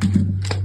あ!